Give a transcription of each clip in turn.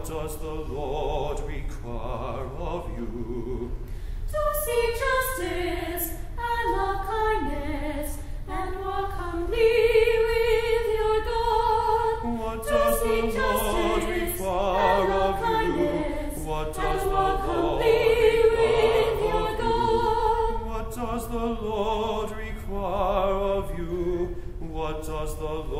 What does the Lord require of you? To seek justice and love kindness and walk humbly with your God. What To does the Lord require of you? What does the Lord with your require of God. you? What does the Lord require of you? What does the Lord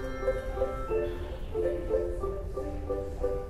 Thank you.